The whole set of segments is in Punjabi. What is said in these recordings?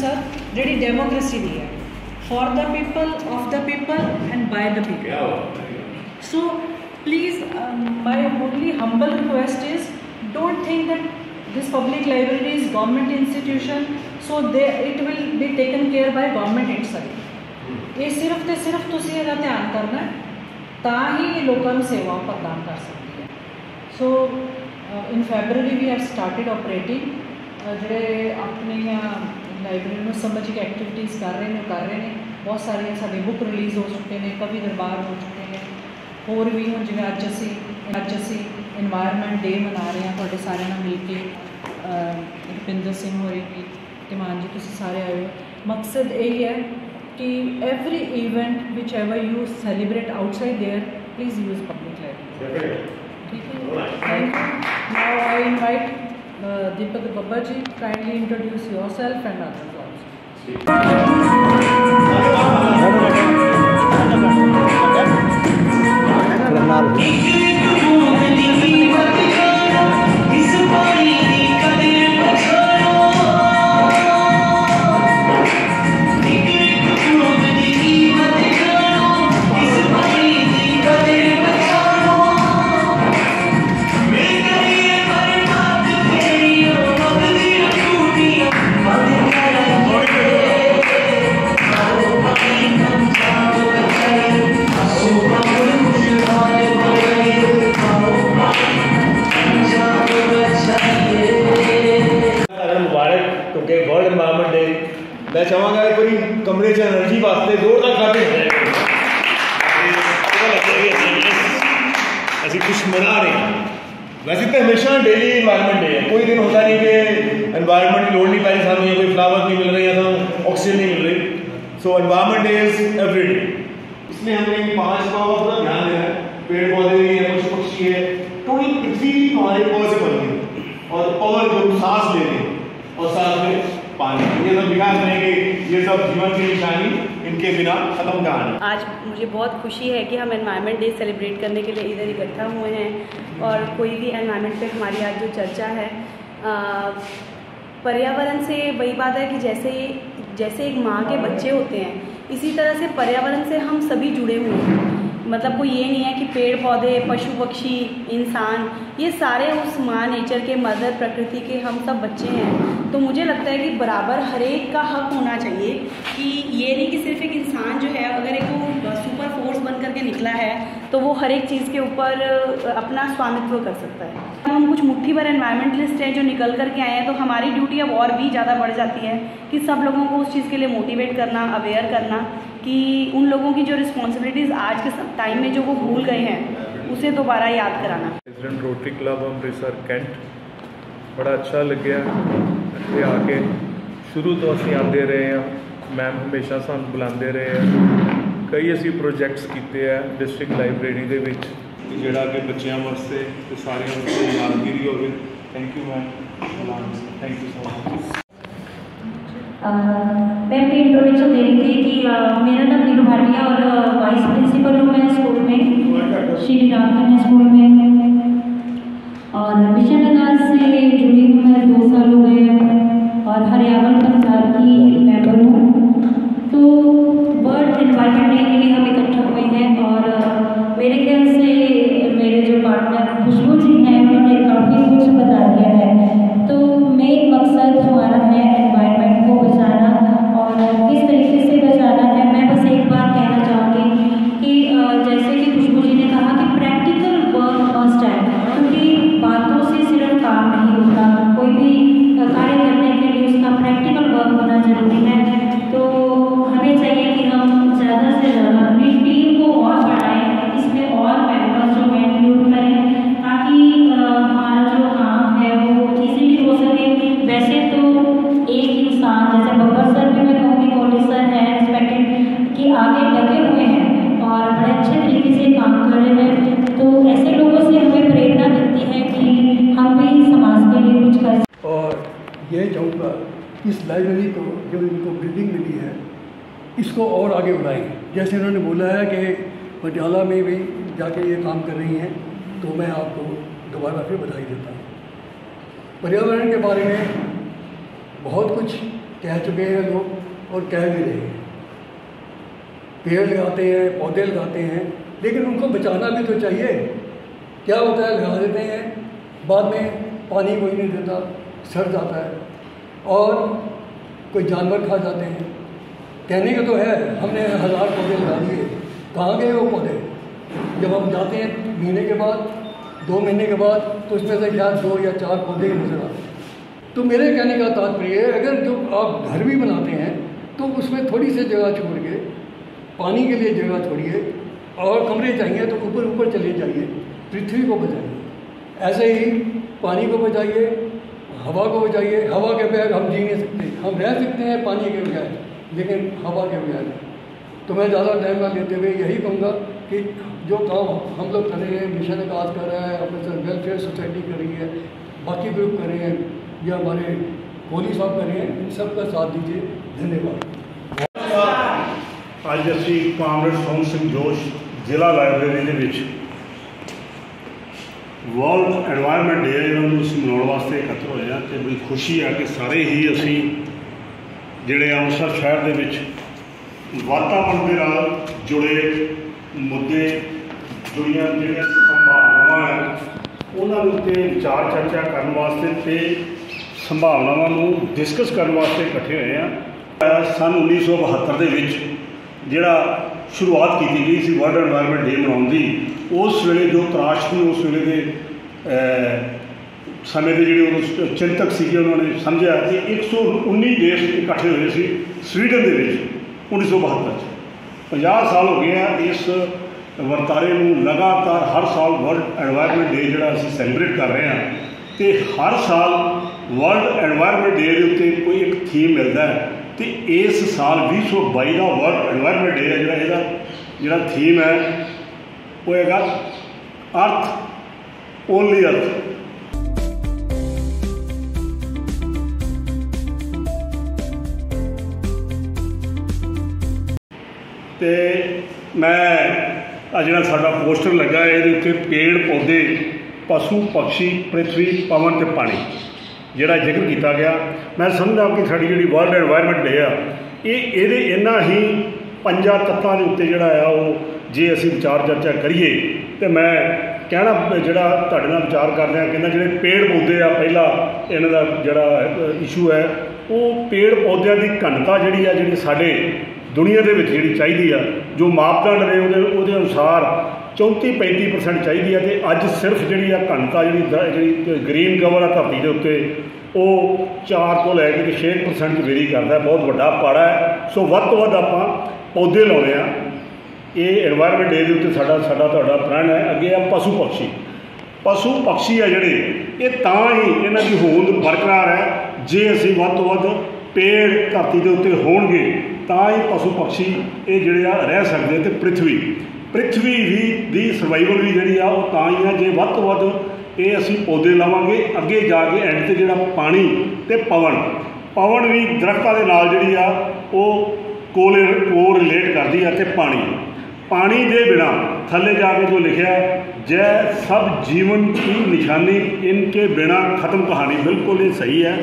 definition as sir, ਜਿਹੜੀ democracy ਦੀ ਹੈ for the people, of the people and by the people. So please, um, my only humble request is don't think that this public library is government institution, so they, it will be taken care by government itself. ਇਹ ਸਿਰਫ ਤੇ ਸਿਰਫ ਤੁਸੀਂ ਇਹਦਾ ਧਿਆਨ ਕਰਨਾ ਹੈ, ਤਾਂ ਹੀ ਲੋਕਾਂ ਨੂੰ ਸੇਵਾ ਪ੍ਰਦਾਨ ਕਰ ਸਕਦੀ ਹੈ so in February we have started operating ਜਿਹੜੇ ਆਪਣੀਆਂ ਲਾਇਬ੍ਰੇਰੀ ਨੂੰ ਸਮਝ ਕੇ ਐਕਟੀਵਿਟੀਜ਼ ਕਰ ਰਹੇ ਨੇ ਕਰ ਰਹੇ ਨੇ। ਬਹੁਤ ਸਾਰੀਆਂ ਸਾਡੇ ਬੁੱਕ ਰਿਲੀਜ਼ ਹੋ ਚੁੱਕੇ ਨੇ ਕਵੀ ਦਰਬਾਰ ਹੋ ਚੁੱਕੇ ਨੇ। ਹੋਰ ਵੀ ਹੁਣ ਜਿਵੇਂ ਅੱਜ ਅਸੀਂ ਅੱਜ ਅਸੀਂ এনवायरमेंट ਡੇ ਮਨਾ ਰਹੇ ਹਾਂ ਤੁਹਾਡੇ ਸਾਰਿਆਂ ਨਾਲ ਮਿਲ ਕੇ ਰੁਪਿੰਦਰ ਸਿੰਘ ਹੋਰੇ ਕੀ ਤਿਮਾਨ ਜੀ ਤੁਸੀਂ ਸਾਰੇ ਆਏ ਹੋ। ਮਕਸਦ ਇਹ ਹੈ ਕਿ every event which ever you celebrate outside there please use public library ਠੀਕ ਹੈ now I invite Uh, Deepak Babaji, kindly introduce yourself and others also. वैसे तो हमेशा डेली इन्वायरमेंट डे है। कोई दिन होता नहीं कि इन्वायरमेंट लोड़ नहीं पाई, सामने या कोई फ्लावर नहीं मिल रहे या तो ऑक्सीजन नहीं मिल रही। So environment day is every day इसमें हमें पाँच का ध्यान दिया पेड़ पौधे भी है पशु पक्षी है। तो ये पृथ्वी हमारे पौधे पॉसिबल है। और और जो सांस ले रहे और साथ में पानी। ये सब विकास करेंगे। ये सब जीवन की निशानी इनके बिना खत्म कहानी। आज मुझे बहुत खुशी है कि हम एनवायरनमेंट डे सेलिब्रेट करने के लिए इधर इकट्ठा हुए हैं और कोई भी एनवायरनमेंट पे हमारी आज जो चर्चा है पर्यावरण से वही बात है कि जैसे जैसे एक माँ के बच्चे होते हैं, इसी तरह से पर्यावरण से हम सभी जुड़े हुए हैं। मतलब कोई ये नहीं है कि पेड़ पौधे, पशु पक्षी, इंसान, ये सारे उस माँ नेचर के, मदर प्रकृति के हम सब बच्चे हैं। तो मुझे लगता है कि बराबर हर एक का हक होना चाहिए कि ये नहीं कि सिर्फ़ एक इंसान जो है, अगर एक करके निकला है तो वो हर एक चीज़ के ऊपर अपना स्वामित्व कर सकता है हम कुछ मुट्ठी भर एनवायरमेंटलिस्ट हैं जो निकल करके आए हैं तो हमारी ड्यूटी अब और भी ज़्यादा बढ़ जाती है कि सब लोगों को उस चीज़ के लिए मोटिवेट करना अवेयर करना कि उन लोगों की जो रिस्पॉन्सिबिलिटीज़ आज के टाइम में जो वो भूल गए हैं उसे दोबारा याद कराना president Rotary Club Amritsar Cantt ਬੜਾ ਅੱਛਾ ਲੱਗਿਆ ਇੱਥੇ ਆ ਕੇ ਸ਼ੁਰੂ ਤੋਂ ਅਸੀਂ ਆਉਂਦੇ ਰਹੇ ਹਾਂ ਮੈਮ ਹਮੇਸ਼ਾ ਸਾਨੂੰ ਬੁਲਾਉਂਦੇ ਰਹੇ ਆ ਕਈ ਅਸੀਂ ਪ੍ਰੋਜੈਕਟਸ ਕੀਤੇ ਆ ਡਿਸਟ੍ਰਿਕਟ ਲਾਇਬ੍ਰੇਰੀ ਦੇ ਵਿੱਚ ਕਿ ਜਿਹੜਾ ਕਿ ਬੱਚਿਆਂ ਵਾਸਤੇ ਤੇ ਸਾਰਿਆਂ ਵਾਸਤੇ ਯਾਦਗਿਰੀ ਹੋਵੇ thank you ma'am thank you so much मैं अपनी इंट्रोडक्शन दे रही थी कि अ, मेरा नाम नीरू भाटिया और अ, वाइस प्रिंसिपल हूँ मैं स्कूल में श्री रामकन्या स्कूल में और मिशन अनाज से जुड़ी हूँ मैं दो साल हो गए हैं और हरियाणा पंचायत की मेंबर हूँ तो इसको और आगे बढ़ाएँ। जैसे उन्होंने बोला है कि पटियाला में भी जाके ये काम कर रही हैं तो मैं आपको दोबारा फिर बधाई देता हूँ। पर्यावरण के बारे में बहुत कुछ कह चुके हैं लोग और कह भी रहे हैं। पेड़ लगाते हैं, पौधे लगाते हैं, लेकिन उनको बचाना भी तो चाहिए। क्या होता है, लगा देते हैं, बाद में पानी कोई नहीं देता, सड़ जाता है और कोई जानवर खा जाते हैं। कहने का तो है, हमने हज़ार पौधे लगा दिए कहाँ गए वो पौधे? जब हम जाते हैं महीने के बाद, दो महीने के बाद तो उसमें से क्या दो या चार पौधे नज़र आते तो मेरे कहने का तात्पर्य है, अगर जो आप घर भी बनाते हैं तो उसमें थोड़ी सी जगह छोड़ के पानी के लिए जगह छोड़िए, और कमरे चाहिए तो ऊपर ऊपर चले जाइए, पृथ्वी को बचाइए। ऐसे ही पानी को बचाइए, हवा को बचाइए, हवा के बगैर हम जी नहीं सकते। हम रह सकते हैं पानी के बगैर। लेकिन हवा के बजाय तो मैं ज़्यादा टाइम ना लेते हुए यही कहूँगा कि जो काम हम लोग कर रहे हैं मिशन काज कर रहे हैं अपने सर वेलफेयर सोसाइटी कर रही है, बाकी ग्रुप कर रहे हैं, या हमारे कोहली साहब कर रहे हैं, इन सब का साथ दीजिए। धन्यवाद। आज असी कामरेड ਸੋਹਣ सिंह जोश जिला लाइब्रेरी ਦੇ ਵਿੱਚ ਵਰਲਡ এনवायरमेंट ਡੇ ਇਹਨਾਂ ਨੂੰ ਅਸੀਂ ਮਨਾਉਣ ਵਾਸਤੇ ਇਕੱਤਰ ਹੋਏ ਆ ਤੇ ਜਿਹੜੇ ਅੰਮ੍ਰਿਤਸਰ ਸ਼ਹਿਰ ਦੇ ਵਿੱਚ ਵਾਤਾਵਰਣ ਦੇ ਨਾਲ ਜੁੜੇ ਮੁੱਦੇ, ਜੁੜੀਆਂ ਜਿਹੜੀਆਂ ਸੰਭਾਵਨਾਵਾਂ ਹਨ ਉਹਨਾਂ ਦੇ ਉੱਤੇ ਵਿਚਾਰ ਚਰਚਾ ਕਰਨ ਵਾਸਤੇ ਤੇ ਸੰਭਾਵਨਾਵਾਂ ਨੂੰ ਡਿਸਕਸ ਕਰਨ ਵਾਸਤੇ ਇਕੱਠੇ ਹੋਏ ਆ ਸਨ 1972 ਦੇ ਵਿੱਚ ਜਿਹੜਾ ਸ਼ੁਰੂਆਤ ਕੀਤੀ ਗਈ ਸੀ ਵਰਲਡ এনवायरमेंट ਡੇ ਮਨਾਉਣ ਦੀ, ਉਸ ਵੇਲੇ ਜੋ ਤਰਾਸ਼ ਸੀ, ਉਸ ਵੇਲੇ ਦੇ ਸਮੇਂ ਦੇ ਜਿਹੜੇ ਉਦੋਂ ਚਿੰਤਕ ਸੀਗੇ, ਉਹਨਾਂ ਨੇ ਸਮਝਿਆ ਕਿ 119 ਦੇਸ਼ ਇਕੱਠੇ ਹੋਏ ਸੀ, ਸਵੀਡਨ ਦੇ ਵਿੱਚ 1972 ਚ। 50 ਸਾਲ ਹੋ ਗਏ ਆ ਇਸ ਵਰਤਾਰੇ ਨੂੰ, ਲਗਾਤਾਰ ਹਰ ਸਾਲ ਵਰਲਡ এনवायरमेंट ਡੇ ਜਿਹੜਾ ਅਸੀਂ ਸੈਲੀਬ੍ਰੇਟ ਕਰ ਰਹੇ ਹਾਂ ਤੇ ਹਰ ਸਾਲ ਵਰਲਡ এনवायरमेंट ਡੇ ਦੇ ਉੱਤੇ ਕੋਈ ਇੱਕ ਥੀਮ ਮਿਲਦਾ ਹੈ, ਤੇ ਇਸ ਸਾਲ 2022 ਦਾ ਵਰਲਡ এনवायरमेंट ਡੇ ਜਿਹੜਾ ਇਹਦਾ, ਜਿਹੜਾ ਥੀਮ ਹੈ, ਉਹ ਹੈਗਾ ਅਰਥ ਓਨਲੀ ਅਰਥ। ਤੇ ਮੈਂ ਆ ਜਿਹੜਾ ਸਾਡਾ ਪੋਸਟਰ ਲੱਗਾ ਇਹਦੇ ਉੱਤੇ ਪੇੜ, ਪੌਦੇ, ਪਸ਼ੂ ਪਕਸ਼ੀ ਪ੍ਰਿਥਵੀ, ਪਵਨ ਤੇ ਪਾਣੀ ਜਿਹੜਾ ਜ਼ਿਕਰ ਕੀਤਾ ਗਿਆ। ਮੈਂ ਸਮਝਦਾ ਕਿ ਸਾਡੀ ਜਿਹੜੀ ਵਰਲਡ এনवायरमेंट ਡੇ ਆ, ਇਹ ਇਹਦੇ ਇੰਨਾ ਹੀ ਪੰਜਾਂ ਤੱਤਾਂ ਦੇ ਉੱਤੇ ਜਿਹੜਾ ਆ, ਉਹ ਜੇ ਅਸੀਂ ਵਿਚਾਰ ਚਰਚਾ ਕਰੀਏ, ਤੇ ਮੈਂ ਕਹਿਣਾ ਜਿਹੜਾ ਤੁਹਾਡੇ ਨਾਲ ਵਿਚਾਰ ਕਰਦੇ ਆ ਕਹਿੰਦਾ ਜਿਹੜੇ ਪੇੜ ਪੌਦੇ ਆ, ਪਹਿਲਾ ਇਹਨਾਂ ਦਾ ਜਿਹੜਾ ਇਸ਼ੂ ਹੈ, ਉਹ ਪੇੜ ਪੌਦਿਆਂ ਦੀ ਘਣਤਾ ਜਿਹੜੀ ਆ, ਜਿਹੜੀ ਸਾਡੇ ਦੁਨੀਆ ਦੇ ਵਿੱਚ ਜਿਹੜੀ ਚਾਹੀਦੀ ਆ, ਜੋ ਮਾਪਦੰਡ ਨੇ ਉਹਦੇ ਉਹਦੇ ਅਨੁਸਾਰ 34 35% ਚਾਹੀਦੀ ਆ ਤੇ ਅੱਜ ਸਿਰਫ ਜਿਹੜੀ ਆ ਘਣਤਾ ਜਿਹੜੀ ਜਿਹੜੀ ਗ੍ਰੀਨ ਕਵਰ ਆ ਧਰਤੀ ਦੇ ਉੱਤੇ, ਉਹ 4 ਤੋਂ ਲੈ ਕੇ 6% ਵੇਰੀ ਕਰਦਾ, ਬਹੁਤ ਵੱਡਾ ਪਾੜਾ ਹੈ। ਸੋ ਵੱਧ ਤੋਂ ਵੱਧ ਆਪਾਂ ਪੌਦੇ ਲਾਉਂਦੇ ਆ। ਇਹ এনवायरमेंट ਡੇ ਦੇ ਉੱਤੇ ਸਾਡਾ ਸਾਡਾ ਤੁਹਾਡਾ ਪ੍ਰਣ ਹੈ। ਅੱਗੇ ਆ ਪਸ਼ੂ ਪਕਸ਼ੀ। ਪਸ਼ੂ ਪਕਸ਼ੀ ਆ ਜਿਹੜੇ, ਇਹ ਤਾਂ ਹੀ ਇਹਨਾਂ ਦੀ ਹੋਂਦ ਬਰਕਰਾਰ ਹੈ। ਜੇ ਅਸੀਂ ਵੱਧ ਤੋਂ ਵੱਧ ਪੇੜ ਧਰਤੀ ਦੇ ਉੱਤੇ ਹੋਣਗੇ ਤਾਂ ਹੀ ਪਸ਼ੂ ਪਕਸ਼ੀ ਇਹ ਜਿਹੜੇ ਆ ਰਹਿ ਸਕਦੇ ਤੇ ਪ੍ਰithvi ਪ੍ਰithvi ਵੀ ਦੀ ਸਰਵਾਈਵਲ ਵੀ ਜਿਹੜੀ ਆ ਉਹ ਤਾਂ ਹੀ ਆ ਜੇ ਵੱਧ ਤੋਂ ਵੱਧ ਇਹ ਅਸੀਂ ਪੌਦੇ ਲਾਵਾਂਗੇ, ਅੱਗੇ ਜਾ ਕੇ ਐਂਡ ਤੇ ਜਿਹੜਾ ਪਾਣੀ ਤੇ ਪਵਨ। ਪਵਨ ਵੀ ਦਰਖਤਾਂ ਦੇ ਨਾਲ ਜਿਹੜੀ ਆ ਉਹ ਕੋਲੇ ਕੋ ਰਿਲੇਟ ਕਰਦੀ ਆ ਤੇ ਪਾਣੀ। ਪਾਣੀ ਦੇ ਬਿਨਾ ਥੱਲੇ ਜਾ ਕੇ ਜੋ ਲਿਖਿਆ ਜੈ ਸਭ ਜੀਵਨ ਕੀ ਨਿਸ਼ਾਨੀ ਇਨਕੇ ਬਿਨਾ ਖਤਮ ਕਹਾਣੀ। ਬਿਲਕੁਲ ਇਹ ਸਹੀ ਹੈ।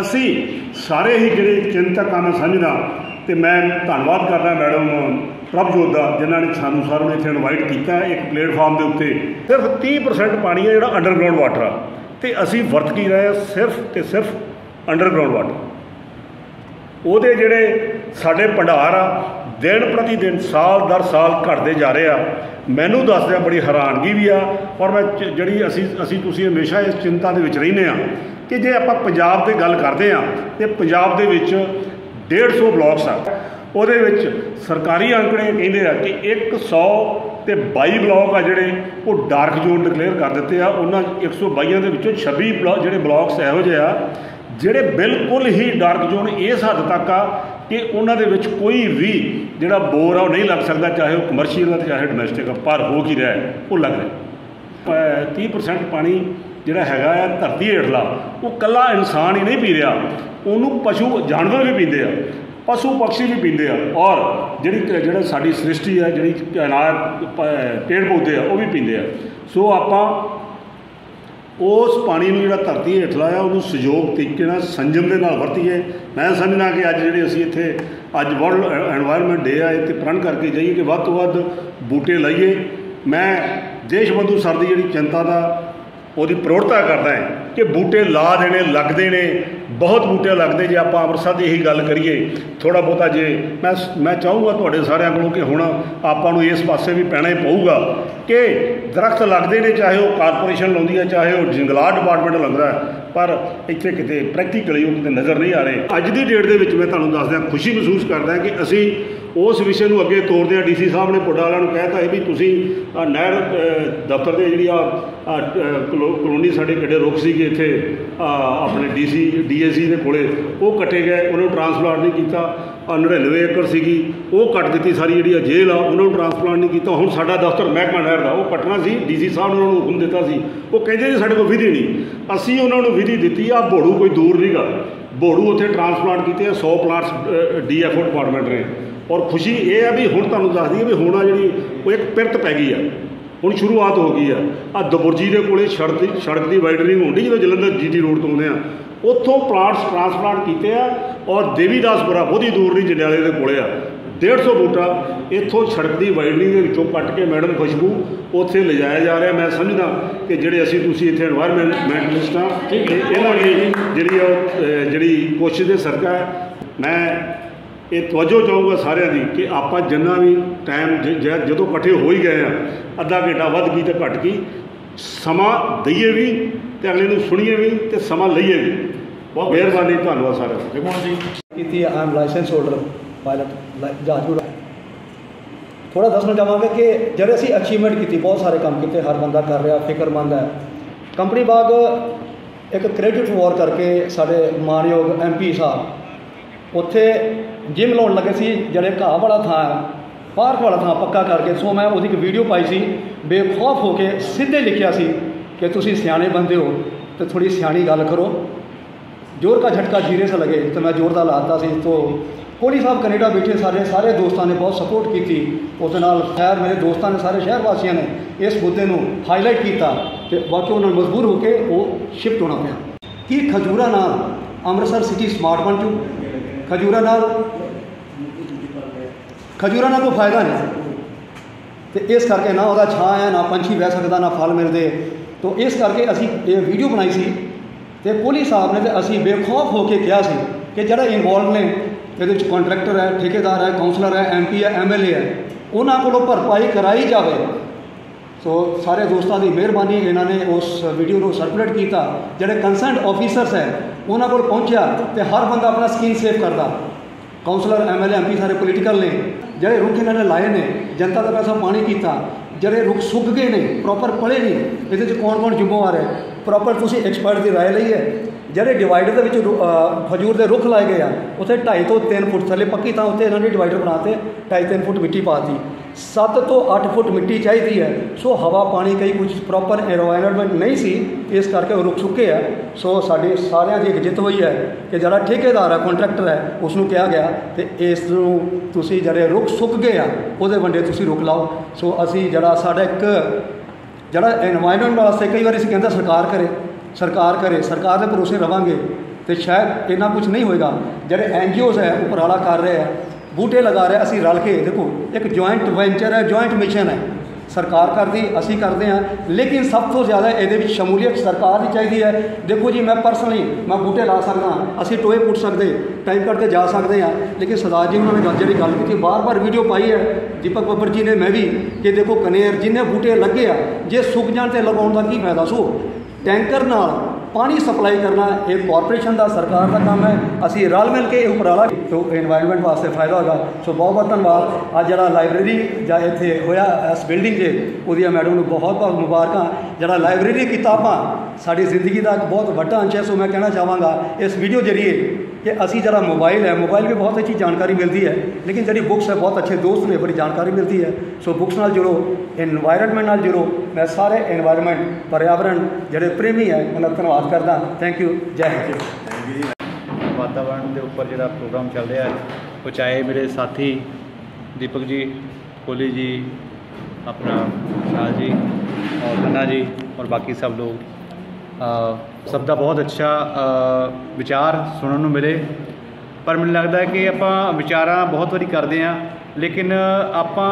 ਅਸੀਂ ਸਾਰੇ ਹੀ ਜਿਹੜੇ ਚਿੰਤਕ ਆ ਮੈਂ ਸਮਝਦਾ ਤੇ ਮੈਂ ਧੰਨਵਾਦ ਕਰਦਾ ਮੈਡਮ ਪ੍ਰਭਜੋਤ ਦਾ, ਜਿਨ੍ਹਾਂ ਨੇ ਸਾਨੂੰ ਸਾਰਿਆਂ ਨੂੰ ਇੱਥੇ ਇਨਵਾਈਟ ਕੀਤਾ ਇੱਕ ਪਲੇਟਫਾਰਮ ਦੇ ਉੱਤੇ। ਸਿਰਫ 30% ਪਾਣੀ ਹੈ ਜਿਹੜਾ ਅੰਡਰਗਰਾਉਂਡ ਵਾਟਰ ਆ। ਤੇ ਅਸੀਂ ਵਰਤ ਕੀ ਰਹੇ ਹਾਂ? ਸਿਰਫ ਤੇ ਸਿਰਫ ਅੰਡਰਗਰਾਉਂਡ ਵਾਟਰ ਉਹਦੇ ਜਿਹੜੇ ਸਾਡੇ ਭੰਡਾਰ ਆ, ਦਿਨ ਪ੍ਰਤੀ ਦਿਨ, ਸਾਲ ਦਰ ਸਾਲ ਘਟਦੇ ਜਾ ਰਹੇ ਆ। ਮੈਨੂੰ ਦੱਸਦਿਆਂ ਬੜੀ ਹੈਰਾਨਗੀ ਵੀ ਆ, ਔਰ ਮੈਂ ਜਿਹੜੀ ਅਸੀਂ ਅਸੀਂ ਤੁਸੀਂ ਹਮੇਸ਼ਾ ਇਸ ਚਿੰਤਾ ਦੇ ਵਿੱਚ ਰਹਿੰਦੇ ਆ ਕਿ ਜੇ ਆਪਾਂ ਪੰਜਾਬ ਦੀ ਗੱਲ ਕਰਦੇ ਆ, ਤੇ ਪੰਜਾਬ ਦੇ ਵਿੱਚ 150 ਬਲਾਕਸ ਆ ਉਹਦੇ ਵਿੱਚ ਸਰਕਾਰੀ ਅੰਕੜੇ ਕਹਿੰਦੇ ਆ ਕਿ 100 ਤੇ 22 ਬਲਾਕ ਆ ਜਿਹੜੇ ਉਹ ਡਾਰਕ ਜ਼ੋਨ ਡਿਕਲੇਅਰ ਕਰ ਦਿੱਤੇ ਆ ਉਹਨਾਂ 122 ਦੇ ਵਿੱਚੋਂ 26 ਬਲਾਕ ਜਿਹੜੇ ਬਲਾਕਸ ਇਹੋ ਜਿਹੇ ਆ, ਜਿਹੜੇ ਬਿਲਕੁਲ ਹੀ ਡਾਰਕ ਜ਼ੋਨ ਇਸ ਹੱਦ ਤੱਕ ਆ ਕਿ ਉਹਨਾਂ ਦੇ ਵਿੱਚ ਕੋਈ ਵੀ ਜਿਹੜਾ ਬੋਰ ਆ ਉਹ ਨਹੀਂ ਲੱਗ ਸਕਦਾ, ਚਾਹੇ ਉਹ ਕਮਰਸ਼ੀਅਲ ਆ ਤੇ ਚਾਹੇ ਡੋਮੈਸਟਿਕ ਆ, ਪਰ ਹੋ ਕੀ ਰਿਹਾ, ਉਹ ਲੱਗ ਰਿਹਾ ਹੈ। ਅਹ 30% ਪਾਣੀ ਜਿਹੜਾ ਹੈਗਾ ਆ ਧਰਤੀ ਹੇਠਲਾ, ਉਹ ਕੱਲਾ ਇਨਸਾਨ ਹੀ ਨਹੀਂ ਪੀ ਰਿਹਾ। ਉਹਨੂੰ ਪਸ਼ੂ, ਜਾਨਵਰ ਵੀ ਪੀਂਦੇ ਆ, ਪਸ਼ੂ ਪੰਛੀ ਵੀ ਪੀਂਦੇ ਆ, ਔਰ ਜਿਹੜੀ ਜਿਹੜਾ ਸਾਡੀ ਸ੍ਰਿਸ਼ਟੀ ਆ, ਜਿਹੜੀ ਅਨਾਜ ਪੇੜ ਪੌਦੇ ਆ, ਉਹ ਵੀ ਪੀਂਦੇ ਆ। ਸੋ ਆਪਾਂ ਉਸ ਪਾਣੀ ਨੂੰ ਜਿਹੜਾ ਧਰਤੀ ਹੇਠਲਾ ਆ, ਉਹਨੂੰ ਸਹਿਯੋਗ ਤਰੀਕੇ ਨਾਲ, ਸੰਜਮ ਦੇ ਨਾਲ ਵਰਤੀਏ। ਮੈਂ ਸਮਝਦਾ ਕਿ ਅੱਜ ਜਿਹੜੇ ਅਸੀਂ ਇੱਥੇ, ਅੱਜ ਵਰਲਡ ਐਨਵਾਇਰਨਮੈਂਟ ਡੇ ਆ, ਇੱਥੇ ਪ੍ਰਣ ਕਰਕੇ ਜਾਈਏ ਕਿ ਵੱਧ ਤੋਂ ਵੱਧ ਬੂਟੇ ਲਾਈਏ। ਮੈਂ ਦੇਸ਼ ਬੰਧੂ ਸਰ ਦੀ ਜਿਹੜੀ ਚਿੰਤਾ ਦਾ ਉਹਦੀ ਪ੍ਰੋੜਤਾ ਕਰਦਾ ਹੈ ਕਿ ਬੂਟੇ ਲਾ ਦੇਣੇ, ਲੱਗਦੇ ਨੇ, ਬਹੁਤ ਬੂਟੇ ਲੱਗਦੇ ਜੇ ਆਪਾਂ ਅੰਮ੍ਰਿਤਸਰ ਦੀ ਇਹੀ ਗੱਲ ਕਰੀਏ। ਥੋੜਾ ਬਹੁਤਾ ਜੇ ਮੈਂ ਮੈਂ ਚਾਹੂੰਗਾ ਤੁਹਾਡੇ ਸਾਰਿਆਂ ਕੋਲੋਂ ਕਿ ਹੁਣ ਆਪਾਂ ਨੂੰ ਇਸ ਪਾਸੇ ਵੀ ਪੈਣਾ ਹੀ ਪਊਗਾ ਕਿ ਦਰਖਤ ਲੱਗਦੇ ਨੇ, ਚਾਹੇ ਉਹ ਕਾਰਪੋਰੇਸ਼ਨ ਲਾਉਂਦੀ ਹੈ, ਚਾਹੇ ਉਹ ਜੰਗਲਾਤ ਡਿਪਾਰਟਮੈਂਟ ਲਾਉਂਦਾ ਹੈ, ਪਰ ਇੱਥੇ ਕਿਤੇ ਪ੍ਰੈਕਟੀਕਲੀ ਉਹ ਕਿਤੇ ਨਜ਼ਰ ਨਹੀਂ ਆ ਰਹੇ। ਅੱਜ ਦੀ ਡੇਟ ਦੇ ਵਿੱਚ ਮੈਂ ਤੁਹਾਨੂੰ ਦੱਸਦਿਆਂ ਖੁਸ਼ੀ ਮਹਿਸੂਸ ਕਰਦਾ ਕਿ ਅਸੀਂ ਉਸ ਵਿਸ਼ੇ ਨੂੰ ਅੱਗੇ ਤੋਰਦੇ ਆ ਡੀਸੀ ਸਾਹਿਬ ਨੇ ਪੁੱਡਾ ਵਾਲਿਆਂ ਨੂੰ ਕਹਿਤਾ ਇਹ ਵੀ ਤੁਸੀਂ ਨਹਿਰ ਦਫ਼ਤਰ ਦੇ ਜਿਹੜੀ ਆ ਕਲੋਨੀ ਸਾਡੇ ਕਿੱਡੇ ਰੁੱਖ ਸੀਗੇ ਇੱਥੇ ਆਹ, ਆਪਣੇ ਡੀਸੀ ਡੀਏਸੀ ਦੇ ਕੋਲੇ ਉਹ ਕੱਟੇ ਗਏ ਉਹਨਾਂ ਨੂੰ ਟਰਾਂਸਪਲਾਂਟ ਨਹੀਂ ਕੀਤਾ ਆਹ 99 ਏਕੜ ਸੀਗੀ ਉਹ ਕੱਟ ਦਿੱਤੀ ਸਾਰੀ ਜਿਹੜੀ ਆ ਜੇਲ੍ਹ ਆ ਉਹਨਾਂ ਨੂੰ ਟਰਾਂਸਪਲਾਂਟ ਨਹੀਂ ਕੀਤਾ ਹੁਣ ਸਾਡਾ ਦਫ਼ਤਰ ਮਹਿਕਮਾ ਨਹਿਰ ਦਾ ਉਹ ਕੱਟਣਾ ਸੀ ਡੀਸੀ ਸਾਹਿਬ ਨੇ ਉਹਨਾਂ ਨੂੰ ਹੁਕਮ ਦਿੱਤਾ ਸੀ ਉਹ ਕਹਿੰਦੇ ਜੀ ਸਾਡੇ ਕੋਲ ਵਿਧੀ ਨਹੀਂ ਅਸੀਂ ਉਹਨਾਂ ਨੂੰ ਵਿਧੀ ਦਿੱਤੀ ਆ ਬੋੜੂ ਕੋਈ ਦੂਰ ਨਹੀਂਗਾ ਬੋੜੂ ਉੱਥੇ ਟਰਾਂਸਪਲਾਂਟ ਕੀਤੇ ਆ 100 ਪਲਾਂਟਸ ਡੀਐਫਓ ਡਿਪਾਰਟਮੈਂਟ ਨੇ ਔਰ ਖੁਸ਼ੀ ਇਹ ਆ ਵੀ ਹੁਣ ਤੁਹਾਨੂੰ ਦੱਸਦੀ ਹੈ ਵੀ ਹੁਣ ਆ ਜਿਹੜੀ ਉਹ ਇੱਕ ਪਿਰਤ ਪੈ ਗਈ ਆ। ਹੁਣ ਸ਼ੁਰੂਆਤ ਹੋ ਗਈ ਆ। ਆ ਦਬੁਰਜੀ ਦੇ ਕੋਲੇ ਸੜਕ ਦੀ ਸੜਕ ਦੀ ਵਾਈਡਨਿੰਗ ਹੁੰਦੀ ਜਦੋਂ ਜਲੰਧਰ ਜੀਟੀ ਰੋਡ ਤੋਂ ਆਉਂਦੇ ਆ। ਉੱਥੋਂ ਪਲਾਟਸ ਟ੍ਰਾਂਸਪਲਾਂਟ ਕੀਤੇ ਆ ਔਰ ਦੇਵੀਦਾਸਪੁਰਾ ਬਹੁਤੀ ਦੂਰ ਦੀ ਜੰਡਿਆਲੇ ਦੇ ਕੋਲੇ ਆ। 150 ਬੂਟਾ ਇੱਥੋਂ ਸੜਕ ਦੀ ਵਾਈਡਨਿੰਗ ਦੇ ਵਿੱਚੋਂ ਕੱਟ ਕੇ ਮੈਡਮ ਖੁਸ਼ਬੂ ਉੱਥੇ ਲਿਜਾਇਆ ਜਾ ਰਿਹਾ। ਮੈਂ ਸਮਝਦਾ ਕਿ ਜਿਹੜੇ ਅਸੀਂ ਤੁਸੀਂ ਇੱਥੇ এনवायरमेंट ਮੈਂਟਲਿਸਟਾਂ ਇਹਨਾਂ ਦੀ ਜਿਹੜੀ ਜਿਹੜੀ ਕੋਸ਼ਿਸ਼ ਦੇ ਸਰਕਾ ਮੈਂ ਇਹ ਤਵੱਜੋ ਚਾਹੂੰਗਾ ਸਾਰਿਆਂ ਦੀ ਕਿ ਆਪਾਂ ਜਿੰਨਾ ਵੀ ਟਾਈਮ ਜਦੋਂ ਇਕੱਠੇ ਹੋ ਹੀ ਗਏ ਆ ਅੱਧਾ ਘੰਟਾ ਵੱਧ ਗਈ ਤੇ ਘੱਟ ਗਈ ਸਮਾਂ ਦਈਏ ਵੀ ਤੇ ਅਗਲੇ ਨੂੰ ਸੁਣੀਏ ਵੀ ਤੇ ਸਮਾਂ ਲਈਏ ਵੀ। ਬਹੁਤ ਮਿਹਰਬਾਨੀ ਧੰਨਵਾਦ ਸਾਰਿਆਂ ਦਾ। ਜਗਮੋਹਨ ਜੀ। ਕੀਤੀ I am licence holder pilot ਜਹਾਜ਼ ਉਡਾ ਥੋੜਾ ਦੱਸਣਾ ਚਾਹਾਂਗਾ ਕਿ ਜਿਹੜੇ ਅਸੀਂ ਅਚੀਵਮੈਂਟ ਕੀਤੀ ਬਹੁਤ ਸਾਰੇ ਕੰਮ ਕੀਤੇ ਹਰ ਬੰਦਾ ਕਰ ਰਿਹਾ ਫਿਕਰਮੰਦ ਹੈ। ਕੰਪਨੀ ਬਾਗ ਇੱਕ ਕ੍ਰੈਡਿਟ ਵਾਰ ਕਰਕੇ ਸਾਡੇ ਮਾਨਯੋਗ ਐਮਪੀ ਸਾਹਿਬ ਉੱਥੇ ਜਿਮ ਲਾਉਣ ਲੱਗੇ ਸੀ, ਜਿਹੜੇ ਘਾਹ ਵਾਲਾ ਥਾਂ ਪਾਰਕ ਵਾਲਾ ਥਾਂ ਪੱਕਾ ਕਰਕੇ। ਸੋ ਮੈਂ ਉਹਦੀ ਇੱਕ ਵੀਡੀਓ ਪਾਈ ਸੀ, ਬੇਖੌਫ ਹੋ ਕੇ ਸਿੱਧੇ ਲਿਖਿਆ ਸੀ ਕਿ ਤੁਸੀਂ ਸਿਆਣੇ ਬੰਦੇ ਹੋ, ਤੇ ਥੋੜੀ ਸਿਆਣੀ ਗੱਲ ਕਰੋ। ਜ਼ੋਰ ਦਾ ਝਟਕਾ ਜੀਰੇ ਸੇ ਲਗੇ, ਤੇ ਮੈਂ ਜ਼ੋਰ ਦਾ ਲਾਤਾ ਸੀ। ਤੋਂ ਕੋਲੀ ਸਾਹਿਬ ਕੈਨੇਡਾ ਬੈਠੇ ਸਾਰੇ ਸਾਰੇ ਦੋਸਤਾਂ ਨੇ ਬਹੁਤ ਸਪੋਰਟ ਕੀਤੀ। ਉਸ ਨਾਲ ਖੈਰ ਮੇਰੇ ਦੋਸਤਾਂ ਨੇ, ਸਾਰੇ ਸ਼ਹਿਰ ਵਾਸੀਆਂ ਨੇ ਇਸ ਮੁੱਦੇ ਨੂੰ ਹਾਈਲਾਈਟ ਕੀਤਾ ਤੇ ਵਾਕਿਆ ਉਹਨਾਂ ਨੂੰ ਮਜਬੂਰ ਹੋ ਕੇ ਉਹ ਸ਼ਿਫਟ ਹੋਣਾ ਪਿਆ। ਕੀ ਖਜੂਰਾ ਨਾਲ ਅੰਮ੍ਰਿਤਸਰ ਸਿਟੀ ਸਮਾਰਟ ਬਣ ਚੁੱਕੀ ਖਜੂਰਾਂ ਨਾਲ ਖਜ਼ੂਰਾਂ ਨਾਲ ਕੋਈ ਫਾਇਦਾ ਨਹੀਂ। ਤੇ ਇਸ ਕਰਕੇ ਨਾ ਉਹਦਾ ਛਾਂ ਹੈ, ਨਾ ਪੰਛੀ ਬਹਿ ਸਕਦਾ, ਨਾ ਫਲ ਮਿਲਦੇ। ਤੋਂ ਇਸ ਕਰਕੇ ਅਸੀਂ ਇਹ ਵੀਡੀਓ ਬਣਾਈ ਸੀ ਤੇ ਕੋਹਲੀ ਸਾਹਿਬ ਨੇ ਤੇ ਅਸੀਂ ਬੇਖੌਫ ਹੋ ਕੇ ਕਿਹਾ ਸੀ ਕਿ ਜਿਹੜਾ ਇਨਵੋਲਵ ਨੇ, ਇਹਦੇ ਵਿੱਚ ਕੰਟਰੈਕਟਰ ਹੈ, ਠੇਕੇਦਾਰ ਹੈ ਕਾਉਂਸਲਰ ਹੈ ਐਮਪੀ ਹੈ ਐਮਐਲਏ ਹੈ, ਉਹਨਾਂ ਕੋਲੋਂ ਭਰਪਾਈ ਕਰਾਈ ਜਾਵੇ। ਸੋ ਸਾਰੇ ਦੋਸਤਾਂ ਦੀ ਮਿਹਰਬਾਨੀ, ਇਹਨਾਂ ਨੇ ਉਸ ਵੀਡੀਓ ਨੂੰ ਸਰਕੂਲੇਟ ਕੀਤਾ, ਜਿਹੜੇ ਕੰਸਰਨਡ ਆਫੀਸਰਸ ਹੈ ਉਹਨਾਂ ਕੋਲ ਪਹੁੰਚਿਆ ਤੇ ਹਰ ਬੰਦਾ ਆਪਣਾ ਸਕੀਨ ਸੇਵ ਕਰਦਾ। ਕਾਉਂਸਲਰ ਐਮਐਲਏ ਐਮਪੀ ਸਾਰੇ ਪੋਲੀਟੀਕਲ ਨੇ। ਜਿਹੜੇ ਰੁੱਖ ਇਹਨਾਂ ਨੇ ਲਾਏ ਨੇ, ਜਨਤਾ ਦਾ ਪੈਸਾ ਪਾਣੀ ਕੀਤਾ। ਜਿਹੜੇ ਰੁੱਖ ਸੁੱਕ ਗਏ ਨੇ ਪ੍ਰੋਪਰ ਪਲੇ ਨਹੀਂ, ਇਹਦੇ 'ਚ ਕੌਣ ਕੌਣ ਜ਼ਿੰਮੇਵਾਰ ਹੈ? ਪ੍ਰੋਪਰ ਤੁਸੀਂ ਐਕਸਪਰਟ ਦੀ ਰਾਏ ਲਈ ਹੈ। ਜਿਹੜੇ ਡਿਵਾਈਡਰ ਦੇ ਵਿੱਚ ਰੁ- ਅਹ ਖਜੂਰ ਦੇ ਰੁੱਖ ਲਾਏ ਗਏ ਆ, ਉੱਥੇ 2.5 ਤੋਂ 3 ਫੁੱਟ ਥੱਲੇ ਪੱਕੀ ਤਾਂ ਉੱਤੇ ਇਹਨਾਂ ਨੇ ਡਿਵਾਈਡਰ ਬਣਾਤੇ 2.5 3 ਫੁੱਟ ਮਿੱਟੀ ਪਾਤੀ। 7 ਤੋਂ 8 ਫੁੱਟ ਮਿੱਟੀ ਚਾਹੀਦੀ ਹੈ। ਸੋ ਹਵਾ, ਪਾਣੀ ਕਈ ਕੁਝ ਪ੍ਰੋਪਰ এনवायरमेंट ਨਹੀਂ ਸੀ। ਇਸ ਕਰਕੇ ਉਹ ਰੁਕ ਚੁੱਕੇ ਆ। ਸੋ ਸਾਡੇ ਸਾਰਿਆਂ ਦੀ ਇੱਕ ਜਿੱਤ ਹੋਈ ਹੈ ਕਿ ਜਿਹੜਾ ਠੇਕੇਦਾਰ ਹੈ ਕੰਟਰੈਕਟਰ ਹੈ ਉਸ ਨੂੰ ਕਿਹਾ ਗਿਆ ਤੇ ਇਸ ਨੂੰ ਤੁਸੀਂ ਜਿਹੜੇ ਰੁਕ ਸੁੱਕ ਗਏ ਆ, ਉਹਦੇ ਵੰਡੇ ਤੁਸੀਂ ਰੁਕ ਲਾਓ। ਸੋ ਅਸੀਂ ਜਿਹੜਾ ਸਾਡਾ ਇੱਕ ਜਿਹੜਾ এনवायरमेंट ਵਾਸਤੇ ਕਈ ਵਾਰੀ ਅਸੀਂ ਕਹਿੰਦਾ ਸਰਕਾਰ ਕਰੇ ਸਰਕਾਰ ਕਰੇ, ਸਰਕਾਰ ਦੇ ਭਰੋਸੇ ਰਵਾਂਗੇ ਤੇ ਸ਼ਾਇਦ ਇਹਨਾਂ ਕੁਝ ਨਹੀਂ ਹੋਏਗਾ। ਜਿਹੜੇ ਐਨਜੀਓਜ਼ ਹੈ ਉਪਰਾਲਾ ਕਰ ਰਹੇ ਹੈ ਬੂਟੇ ਲਗਾ ਰਹੇ, ਅਸੀਂ ਰਲ ਕੇ ਦੇਖੋ, ਇੱਕ ਜੁਆਇੰਟ ਵੈਂਚਰ ਹੈ ਜੁਆਇੰਟ ਮਿਸ਼ਨ ਹੈ। ਸਰਕਾਰ ਕਰਦੀ, ਅਸੀਂ ਕਰਦੇ ਹਾਂ, ਲੇਕਿਨ ਸਭ ਤੋਂ ਜ਼ਿਆਦਾ ਇਹਦੇ ਵਿੱਚ ਸ਼ਮੂਲੀਅਤ ਸਰਕਾਰ ਦੀ ਚਾਹੀਦੀ ਹੈ। ਦੇਖੋ ਜੀ, ਮੈਂ ਪਰਸਨਲੀ ਮੈਂ ਬੂਟੇ ਲਾ ਸਕਦਾ ਅਸੀਂ ਟੋਏ ਪੁੱਟ ਸਕਦੇ ਟਾਈਮ ਕੱਢ ਕੇ ਜਾ ਸਕਦੇ ਹਾਂ, ਲੇਕਿਨ ਸਰਦਾਰ ਜੀ ਉਹਨਾਂ ਨੇ ਗੱਲ ਜਿਹੜੀ ਗੱਲ ਕੀਤੀ ਬਾਰ-ਬਾਰ ਵੀਡੀਓ ਪਾਈ ਹੈ, ਦੀਪਕ ਬੱਬਰ ਜੀ ਨੇ, ਮੈਂ ਵੀ, ਕਿ ਦੇਖੋ, ਕਨੇਰ ਜਿੰਨੇ ਬੂਟੇ ਲੱਗੇ ਆ, ਜੇ ਸੁੱਕ ਜਾਣ ਤੇ ਲਗਾਉਣ ਦਾ ਕੀ ਫਾਇਦਾ, ਸੋ ਟੈਂਕਰ ਨਾਲ ਪਾਣੀ ਸਪਲਾਈ ਕਰਨਾ ਇਹ ਕਾਰਪੋਰੇਸ਼ਨ ਦਾ, ਸਰਕਾਰ ਦਾ ਕੰਮ ਹੈ। ਅਸੀਂ ਰਲ ਮਿਲ ਕੇ ਇਹ ਉਪਰਾਲਾ ਤੋਂ এনवायरमेंट ਵਾਸਤੇ ਫਾਇਦਾ ਹੋਗਾ ਸੋ ਬਹੁਤ ਬਹੁਤ ਧੰਨਵਾਦ। ਆ ਜਿਹੜਾ ਲਾਇਬ੍ਰੇਰੀ ਜਾਂ ਇੱਥੇ ਹੋਇਆ ਇਸ ਬਿਲਡਿੰਗ ਦੇ ਉਹਦੀਆਂ ਮੈਡਮ ਨੂੰ ਬਹੁਤ ਬਹੁਤ ਮੁਬਾਰਕਾਂ। ਜਿਹੜਾ ਲਾਇਬ੍ਰੇਰੀ ਕਿਤਾਬਾਂ ਸਾਡੀ ਜ਼ਿੰਦਗੀ ਦਾ ਇੱਕ ਬਹੁਤ ਵੱਡਾ ਅੰਸ਼ ਹੈ, ਸੋ ਮੈਂ ਕਹਿਣਾ ਚਾਹਾਂਗਾ, ਇਸ ਵੀਡੀਓ ਜਰੀਏ ਕਿ ਅਸੀਂ ਜਿਹੜਾ ਮੋਬਾਈਲ ਹੈ, ਮੋਬਾਈਲ ਵੀ ਬਹੁਤ ਅੱਛੀ ਜਾਣਕਾਰੀ ਮਿਲਦੀ ਹੈ, ਲੇਕਿਨ ਜਿਹੜੀ ਬੁੱਕਸ ਹੈ ਬਹੁਤ ਅੱਛੇ ਦੋਸਤ ਨੇ ਬੜੀ ਜਾਣਕਾਰੀ ਮਿਲਦੀ ਹੈ। ਸੋ ਬੁੱਕਸ ਨਾਲ ਜੁੜੋ এনवायरमेंट ਨਾਲ ਜੁੜੋ, ਮੈਂ ਸਾਰੇ এনवायरमेंट ਪਰਿਆਵਰਣ ਜਿਹੜੇ ਪ੍ਰੇਮੀ ਹੈ, ਉਹਨਾਂ ਦਾ ਧੰਨਵਾਦ ਕਰਦਾ। ਥੈਂਕ ਯੂ ਜੈ ਹਿੰਦ। ਥੈਂਕ ਜੀ। ਵਾਤਾਵਰਣ ਦੇ ਉੱਪਰ ਜਿਹੜਾ ਪ੍ਰੋਗਰਾਮ ਚੱਲ ਰਿਹਾ ਹੈ, ਪਹੁੰਚਾਏ ਮੇਰੇ ਸਾਥੀ ਦੀਪਕ ਜੀ ਕੋਲੀ ਜੀ, ਆਪਣਾ ਸ਼ਾਹ ਜੀ और खन्ना जी और बाकी सब लोग ਸਭ ਦਾ ਬਹੁਤ ਅੱਛਾ ਵਿਚਾਰ ਸੁਣਨ ਨੂੰ ਮਿਲੇ। ਪਰ ਮੈਨੂੰ ਲੱਗਦਾ ਹੈ ਕਿ ਆਪਾਂ ਵਿਚਾਰਾਂ ਬਹੁਤ ਵਾਰੀ ਕਰਦੇ ਹਾਂ, ਲੇਕਿਨ ਆਪਾਂ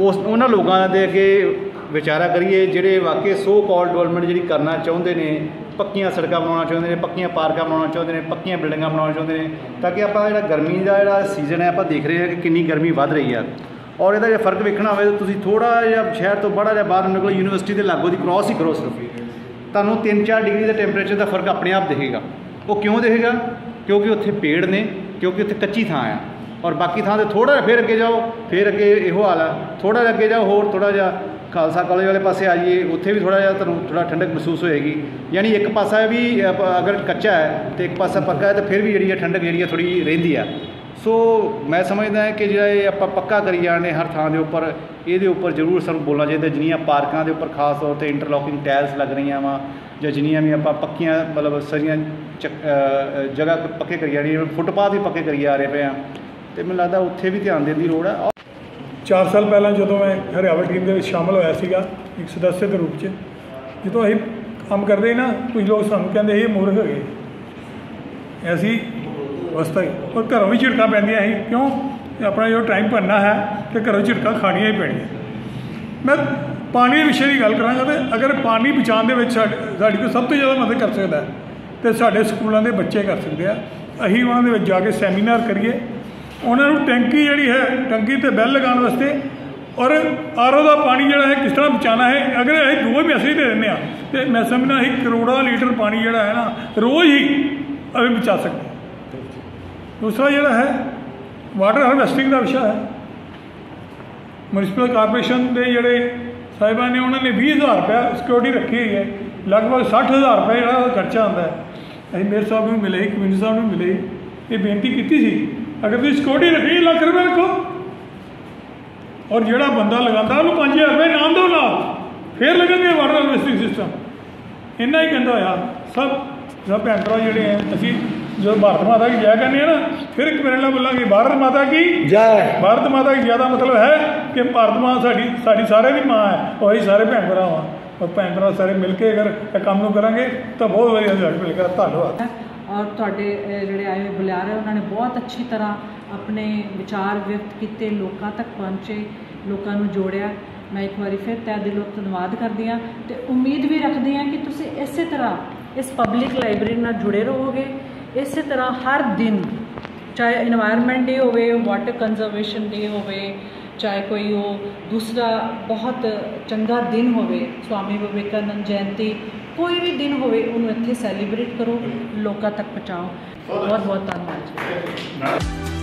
ਉਸ, ਉਹਨਾਂ ਲੋਕਾਂ ਦੇ ਅੱਗੇ ਵਿਚਾਰਾ ਕਰੀਏ, ਜਿਹੜੇ ਵਾਕਈ ਸੋ ਕਾਲ ਡਿਵੈਲਪਮੈਂਟ ਜਿਹੜੀ ਕਰਨਾ ਚਾਹੁੰਦੇ ਨੇ, ਪੱਕੀਆਂ ਸੜਕਾਂ ਬਣਾਉਣਾ ਚਾਹੁੰਦੇ ਨੇ, ਪੱਕੀਆਂ ਪਾਰਕਾਂ ਬਣਾਉਣਾ ਚਾਹੁੰਦੇ ਨੇ, ਪੱਕੀਆਂ ਬਿਲਡਿੰਗਾਂ ਬਣਾਉਣਾ ਚਾਹੁੰਦੇ ਨੇ, ਤਾਂ ਕਿ ਆਪਾਂ ਜਿਹੜਾ ਗਰਮੀ ਦਾ ਜਿਹੜਾ ਸੀਜ਼ਨ ਹੈ, ਆਪਾਂ ਦੇਖ ਰਹੇ ਹਾਂ ਕਿ ਕਿੰਨੀ ਗਰਮੀ ਵੱਧ ਰਹੀ ਆ। ਔਰ ਇਹਦਾ ਜੇ ਫ਼ਰਕ ਵੇਖਣਾ ਹੋਵੇ ਤਾਂ ਤੁਸੀਂ ਥੋੜਾ ਜਿਹਾ ਸ਼ਹਿਰ ਤੋਂ ਬੜਾ ਜਿਹਾ ਬਾਹਰ ਨਿਕਲੋ, ਯੂਨੀਵਰਸਿਟੀ ਦੇ ਲਾਗੋ ਦੀ ਕ੍ਰਾਸ ਹੀ ਕਰੋ ਸਿਰਫ। ਤੁਹਾਨੂੰ 3-4 ਡਿਗਰੀ ਦਾ ਟੈਂਪਰੇਚਰ ਦਾ ਫ਼ਰਕ ਆਪਣੇ ਆਪ ਦਿਖੇਗਾ। ਉਹ ਕਿਉਂ ਦਿਖੇਗਾ? ਕਿਉਂਕਿ ਉੱਥੇ ਪੇੜ ਨੇ, ਕਿਉਂਕਿ ਉੱਥੇ ਕੱਚੀ ਥਾਂ ਆ। ਔਰ ਬਾਕੀ ਥਾਂ ਤੇ ਥੋੜਾ ਜਿਹਾ ਫਿਰ ਅੱਗੇ ਜਾਓ, ਫਿਰ ਅੱਗੇ ਇਹੋ ਹਾਲ ਆ। ਥੋੜਾ ਜਿਹਾ ਅੱਗੇ ਜਾਓ, ਹੋਰ ਥੋੜਾ ਜਿਹਾ ਖਾਲਸਾ ਕਾਲਜ ਵਾਲੇ ਪਾਸੇ ਆ ਜਾਈਏ, ਉੱਥੇ ਵੀ ਥੋੜਾ ਜਿਹਾ ਤੁਹਾਨੂੰ ਥੋੜਾ ਠੰਡਕ ਮਹਿਸੂਸ ਹੋਏਗੀ। ਯਾਨੀ ਇੱਕ ਪਾਸਾ ਵੀ ਅਗਰ ਕੱਚਾ ਹੈ ਤੇ ਇੱਕ ਪਾਸਾ ਪੱਕਾ ਹੈ, ਤਾਂ ਫਿਰ ਵੀ ਜਿਹੜੀ ਹੈ ਠੰਡਕ ਜਿਹੜੀ ਹੈ ਥੋੜੀ ਰਹਿੰਦੀ ਆ। ਸੋ ਮੈਂ ਸਮਝਦਾ ਕਿ ਜਿਹੜਾ ਇਹ ਆਪਾਂ ਪੱਕਾ ਕਰੀ ਜਾਣੇ ਹਰ ਥਾਂ ਦੇ ਉੱਪਰ, ਇਹਦੇ ਉੱਪਰ ਜ਼ਰੂਰ ਸਾਨੂੰ ਬੋਲਣਾ ਚਾਹੀਦਾ, ਜਿੰਨੀਆਂ ਪਾਰਕਾਂ ਦੇ ਉੱਪਰ ਖਾਸ ਤੌਰ ਤੇ ਇੰਟਰਲੋਕਿੰਗ ਟਾਇਲਸ ਲੱਗ ਰਹੀਆਂ ਵਾ, ਜਾਂ ਜਿੰਨੀਆਂ ਵੀ ਆਪਾਂ ਪੱਕੀਆਂ, ਮਤਲਬ ਸਾਰੀਆਂ ਚੱਕ- ਜਗ੍ਹਾ ਪੱਕੇ ਕਰੀ ਜਾਣੀ ਫੁੱਟਪਾਥ ਵੀ ਪੱਕੇ ਕਰੀ ਜਾ ਰਹੇ ਪਏ ਆ। ਤੇ ਮੈਨੂੰ ਲੱਗਦਾ ਉੱਥੇ ਵੀ ਧਿਆਨ ਦੇਣ ਦੀ ਲੋੜ ਹੈ 4 ਸਾਲ ਪਹਿਲਾਂ ਜਦੋਂ ਮੈਂ ਹਰਿਆਵਲ ਟੀਮ ਦੇ ਵਿੱਚ ਸ਼ਾਮਲ ਹੋਇਆ ਸੀਗਾ, ਇੱਕ ਸਦੱਸਿਆ ਦੇ ਰੂਪ 'ਚ, ਜਦੋਂ ਅਸੀਂ ਕੰਮ ਕਰਦੇ ਨਾ, ਕੁਝ ਲੋਕ ਸਾਨੂੰ ਕਹਿੰਦੇ ਇਹ ਮੂਰਖ ਹੈਗੇ। ਐਸੀ ਅਵਸਥਾ ਹੀ। ਔਰ ਘਰੋਂ ਵੀ ਝਿੜਕਾਂ ਪੈਂਦੀਆਂ ਸੀ। ਕਿਉਂ? ਆਪਣਾ ਜੋ ਟਾਈਮ ਭਰਨਾ ਹੈ ਤੇ ਘਰੋਂ ਝਿੜਕਾਂ ਖਾਣੀਆਂ ਹੀ ਪੈਣੀਆਂ। ਮੈਂ ਪਾਣੀ ਦੇ ਵਿਸ਼ੇ ਦੀ ਗੱਲ ਕਰਾਂਗਾ ਤੇ ਅਗਰ ਪਾਣੀ ਬਚਾਉਣ ਦੇ ਵਿੱਚ ਸਾਡੇ- ਸਾਡੀ ਕੋਈ ਸਭ ਤੋਂ ਜ਼ਿਆਦਾ ਮਦਦ ਕਰ ਸਕਦਾ ਹੈ ਤੇ ਸਾਡੇ ਸਕੂਲਾਂ ਦੇ ਬੱਚੇ ਕਰ ਸਕਦੇ ਆ। ਅਸੀਂ ਉਹਨਾਂ ਦੇ ਵਿੱਚ ਜਾ ਕੇ ਸੈਮੀਨਾਰ ਕਰੀਏ। ਉਹਨਾਂ ਨੂੰ ਟੈਂਕੀ ਜਿਹੜੀ ਹੈ, ਟੈਂਕੀ ਤੇ ਬੈਲ ਲਗਾਉਣ ਵਾਸਤੇ ਔਰ ਆਰਓ ਦਾ ਪਾਣੀ ਜਿਹੜਾ ਹੈ, ਕਿਸ ਤਰ੍ਹਾਂ ਬਚਾਉਣਾ ਹੈ, ਅਗਰ ਇਹ ਦੋ ਮੈਸੇਜ ਦੇ ਦਿੰਦੇ ਆ ਤੇ ਮੈਂ ਸਮਝਣਾ ਅਸੀਂ ਕਰੋੜਾਂ ਲੀਟਰ ਪਾਣੀ ਜਿਹੜਾ ਹੈ ਨਾ, ਰੋਜ਼ ਹੀ ਅਸੀਂ ਬਚਾ ਸਕਦੇ ਦੂਸਰਾ ਜਿਹੜਾ ਹੈ ਵਾਟਰ ਹਾਰਵੈਸਟਿੰਗ ਦਾ ਵਿਸ਼ਾ ਹੈ। ਮਿਊਨਿਸਪਲ ਕਾਰਪੋਰੇਸ਼ਨ ਦੇ ਜਿਹੜੇ ਸਾਹਿਬਾਨ ਨੇ, ਉਹਨਾਂ ਨੇ 20000 ਰੁਪਏ ਸਿਕਿਉਰਿਟੀ ਰੱਖੀ ਹੋਈ ਹੈ। ਲਗਭਗ 60000 ਰੁਪਏ ਜਿਹੜਾ ਉਹਦਾ ਖਰਚਾ ਆਉਂਦਾ ਹੈ। ਅਸੀਂ ਮੇਅਰ ਸਾਹਿਬ ਨੂੰ ਮਿਲੇ ਕਮਿਸ਼ਨਰ ਸਾਹਿਬ ਨੂੰ ਮਿਲੇ। ਇਹ ਬੇਨਤੀ ਕੀਤੀ ਸੀ, ਅਗਰ ਤੁਸੀਂ ਸਿਕਿਉਰਿਟੀ ਰੱਖੀ, ਲੱਖ ਰੁਪਏ ਰੱਖੋ। ਔਰ ਜਿਹੜਾ ਬੰਦਾ ਲਗਾਉਂਦਾ, ਉਹਨੂੰ 5000 ਰੁਪਏ ਇਨਾਮ ਦਿਓ ਨਾਲ। ਫੇਰ ਲੱਗਣਗੇ ਵਾਟਰ ਹਾਰਵੈਸਟਿੰਗ ਸਿਸਟਮ ਇੰਨਾ ਹੀ ਕਹਿੰਦਾ ਹੋਇਆ। ਸਭ ਸਭ ਭੈਣ ਭਰਾ ਜਿਹੜੇ ਹੈ, ਅਸੀਂ ਜਦੋਂ ਭਾਰਤ ਮਾਤਾ ਕੀ ਜੈ ਕਹਿੰਦੇ ਆ ਨਾ ਫਿਰ ਇੱਕ ਮੇਰੇ ਨਾਲ ਬੋਲਾਂਗੇ ਭਾਰਤ ਮਾਤਾ ਕੀ ਜੈ। ਭਾਰਤ ਮਾਤਾ ਕੀ ਜ਼ਿਆਦਾ ਮਤਲਬ ਹੈ ਕਿ ਭਾਰਤ ਮਾਂ ਸਾਡੀ ਸਾਡੀ ਸਾਰਿਆਂ ਦੀ ਮਾਂ ਹੈ ਔਰ ਅਸੀਂ ਸਾਰੇ ਭੈਣ ਭਰਾ ਹਾਂ ਔਰ ਭੈਣ ਭਰਾ ਸਾਰੇ ਮਿਲ ਕੇ ਅਗਰ ਇਹ ਕੰਮ ਨੂੰ ਕਰਾਂਗੇ ਤਾਂ ਬਹੁਤ ਵਧੀਆ ਰਿਜ਼ਲਟ ਮਿਲੇਗਾ। ਧੰਨਵਾਦ। ਔਰ ਤੁਹਾਡੇ ਜਿਹੜੇ ਆਏ ਹੋਏ ਬੁਲਾਰੇ ਉਹਨਾਂ ਨੇ ਬਹੁਤ ਅੱਛੀ ਤਰ੍ਹਾਂ ਆਪਣੇ ਵਿਚਾਰ ਵਿਅਕਤ ਕੀਤੇ ਲੋਕਾਂ ਤੱਕ ਪਹੁੰਚੇ ਲੋਕਾਂ ਨੂੰ ਜੋੜਿਆ। ਮੈਂ ਇੱਕ ਵਾਰੀ ਫਿਰ ਤਹਿ ਦਿਲੋਂ ਧੰਨਵਾਦ ਕਰਦੀ ਹਾਂ ਤੇ ਉਮੀਦ ਵੀ ਰੱਖਦੀ ਹਾਂ ਕਿ ਤੁਸੀਂ ਇਸੇ ਤਰ੍ਹਾਂ ਇਸ ਪਬਲਿਕ ਲਾਇਬ੍ਰੇਰੀ ਨਾਲ ਜੁੜੇ ਰਹੋਗੇ। ਇਸੇ ਤਰ੍ਹਾਂ ਹਰ ਦਿਨ ਚਾਹੇ এনवायरमेंट ਡੇ ਹੋਵੇ ਵਾਟਰ ਕੰਜ਼ਰਵੇਸ਼ਨ ਡੇ ਹੋਵੇ ਚਾਹੇ ਕੋਈ ਉਹ ਦੂਸਰਾ ਬਹੁਤ ਚੰਗਾ ਦਿਨ ਹੋਵੇ ਸਵਾਮੀ ਵਿਵੇਕਾਨੰਦ ਜਯੰਤੀ ਕੋਈ ਵੀ ਦਿਨ ਹੋਵੇ ਉਹਨੂੰ ਇੱਥੇ ਸੈਲੀਬ੍ਰੇਟ ਕਰੋ ਲੋਕਾਂ ਤੱਕ ਪਹੁੰਚਾਓ। ਬਹੁਤ ਬਹੁਤ ਧੰਨਵਾਦ।